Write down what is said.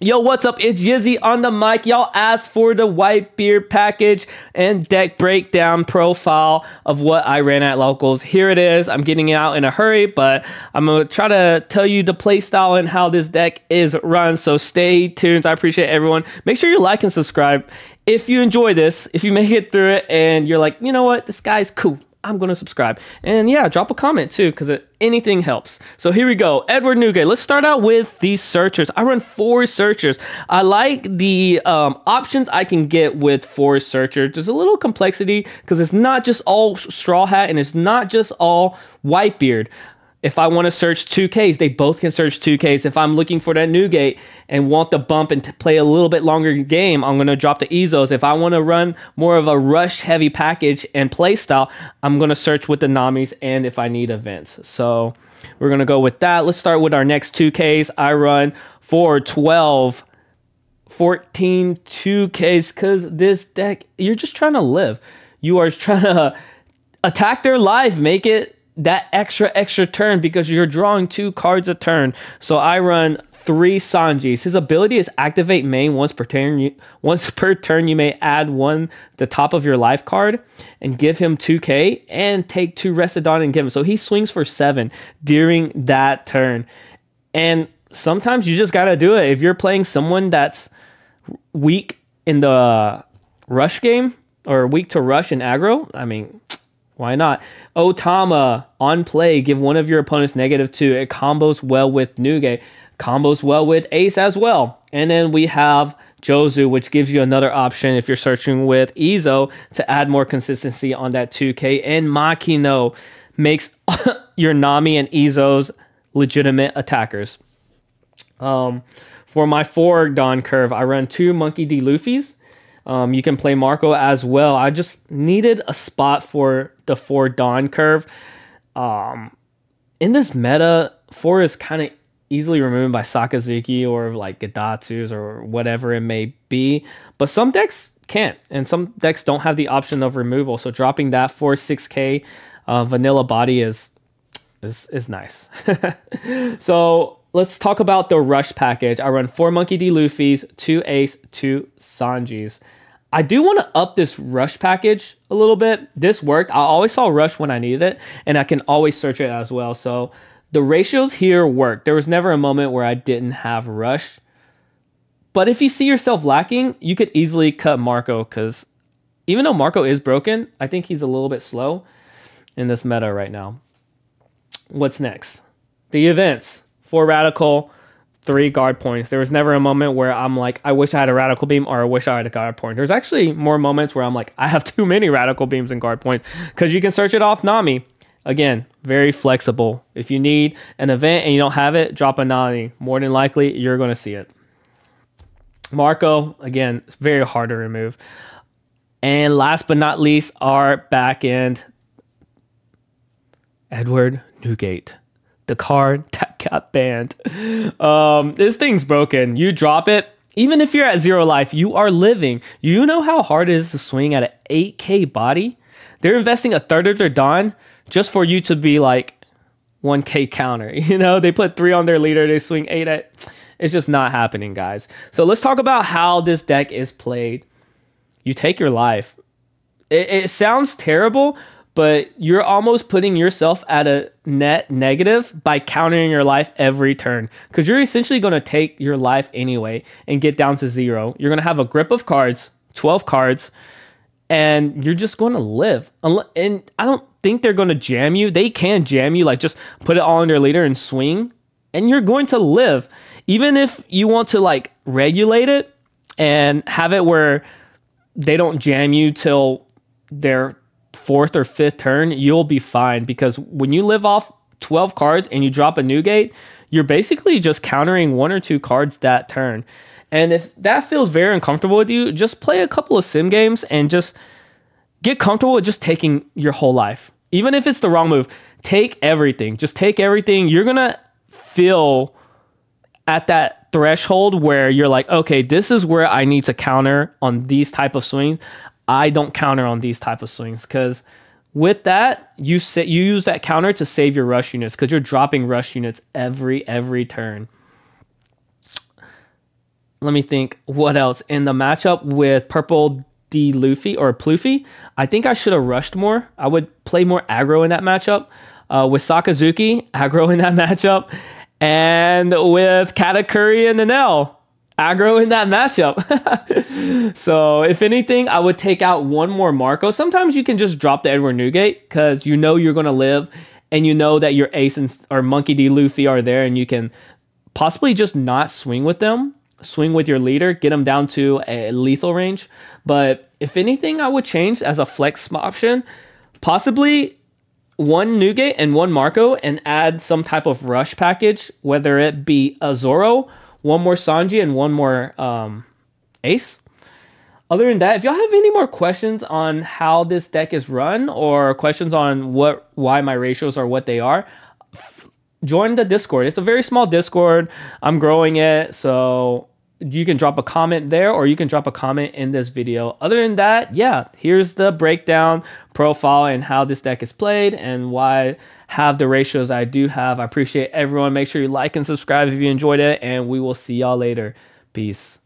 Yo, what's up? It's Yizzy on the mic. Y'all asked for the white Whitebeard package and deck breakdown profile of what I ran at locals. Here it is. I'm getting it out in a hurry, but I'm gonna try to tell you the playstyle and how this deck is run. So stay tuned. I appreciate everyone. Make sure you like and subscribe if you enjoy this. If you make it through it and you're like, you know what, this guy's cool. I'm going to subscribe. And yeah, drop a comment too, because anything helps. So here we go. Edward Newgate. Let's start out with these searchers. I run four searchers. I like the um, options I can get with four searchers. There's a little complexity because it's not just all Straw Hat and it's not just all Whitebeard. If I want to search 2Ks, they both can search 2Ks. If I'm looking for that Newgate and want the bump and play a little bit longer game, I'm going to drop the Izos. If I want to run more of a rush heavy package and play style, I'm going to search with the Namis and if I need events. So we're going to go with that. Let's start with our next 2Ks. I run for 12, 14 2Ks because this deck, you're just trying to live. You are trying to attack their life, make it that extra extra turn because you're drawing two cards a turn. So I run three Sanjis. His ability is activate main once per turn. You, once per turn, you may add one the top of your life card and give him 2k and take two Restodon and give him. So he swings for seven during that turn. And sometimes you just gotta do it. If you're playing someone that's weak in the rush game or weak to rush and aggro, I mean, why not? Otama on play, give one of your opponents negative two. It combos well with Newgate, combos well with Ace as well. And then we have Jozu, which gives you another option if you're searching with Izo to add more consistency on that 2K. And Makino makes your Nami and Izos legitimate attackers. Um, for my four Don curve, I run two Monkey D. Luffy's um, you can play Marco as well. I just needed a spot for the four Don curve. Um, in this meta, four is kind of easily removed by Sakazuki or like Gedatsu's or whatever it may be. But some decks can't, and some decks don't have the option of removal. So dropping that for 6k uh, vanilla body is is is nice. so let's talk about the rush package. I run four Monkey D. Luffy's, two Ace, two Sanjis. I do want to up this rush package a little bit. This worked. I always saw rush when I needed it, and I can always search it as well. So the ratios here work. There was never a moment where I didn't have rush. But if you see yourself lacking, you could easily cut Marco because even though Marco is broken, I think he's a little bit slow in this meta right now. What's next? The events four radical, three guard points. There was never a moment where I'm like, I wish I had a radical beam or I wish I had a guard point. There's actually more moments where I'm like, I have too many radical beams and guard points because you can search it off Nami. Again, very flexible. If you need an event and you don't have it, drop a Nami. More than likely, you're going to see it. Marco, again, it's very hard to remove. And last but not least, our back end, Edward Newgate the card got banned. Um, this thing's broken. You drop it, even if you're at zero life, you are living. You know how hard it is to swing at an 8k body? They're investing a third of their Don just for you to be like 1k counter. You know, they put three on their leader, they swing eight at. It's just not happening, guys. So let's talk about how this deck is played. You take your life. It, it sounds terrible, but you're almost putting yourself at a net negative by countering your life every turn because you're essentially going to take your life anyway and get down to zero. You're going to have a grip of cards, 12 cards, and you're just going to live. And I don't think they're going to jam you. They can jam you, like just put it all on your leader and swing, and you're going to live. Even if you want to like regulate it and have it where they don't jam you till they're fourth or fifth turn, you'll be fine because when you live off 12 cards and you drop a Newgate, you're basically just countering one or two cards that turn. And if that feels very uncomfortable with you, just play a couple of sim games and just get comfortable with just taking your whole life. Even if it's the wrong move, take everything. Just take everything. You're going to feel at that threshold where you're like, okay, this is where I need to counter on these type of swings. I don't counter on these type of swings because with that you say, you use that counter to save your rush units because you're dropping rush units every every turn. let me think what else in the matchup with purple D Luffy or Pluffy. I think I should have rushed more. I would play more aggro in that matchup. Uh, with Sakazuki, aggro in that matchup. And with Katakuri and Enel, aggro in that matchup. so if anything, I would take out one more Marco. Sometimes you can just drop the Edward Newgate because you know you're going to live and you know that your Ace and, or Monkey D. Luffy are there and you can possibly just not swing with them. Swing with your leader, get them down to a lethal range. But if anything, I would change as a flex option. Possibly one Newgate and one Marco and add some type of rush package, whether it be a Zoro one more Sanji and one more um, Ace. Other than that, if y'all have any more questions on how this deck is run or questions on what why my ratios are what they are, join the Discord. It's a very small Discord. I'm growing it, so you can drop a comment there or you can drop a comment in this video. Other than that, yeah, here's the breakdown profile and how this deck is played and why I have the ratios I do have. I appreciate everyone. Make sure you like and subscribe if you enjoyed it, and we will see y'all later. Peace.